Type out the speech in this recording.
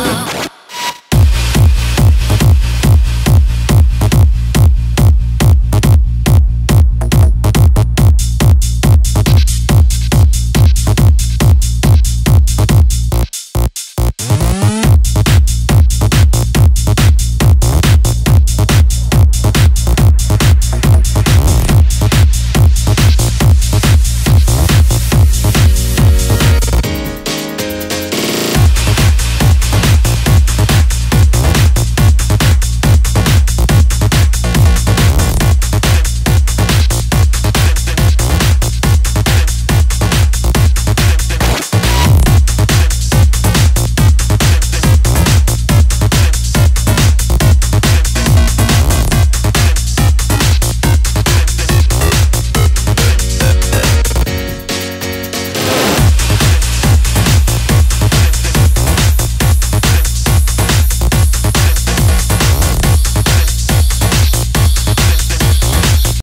啊。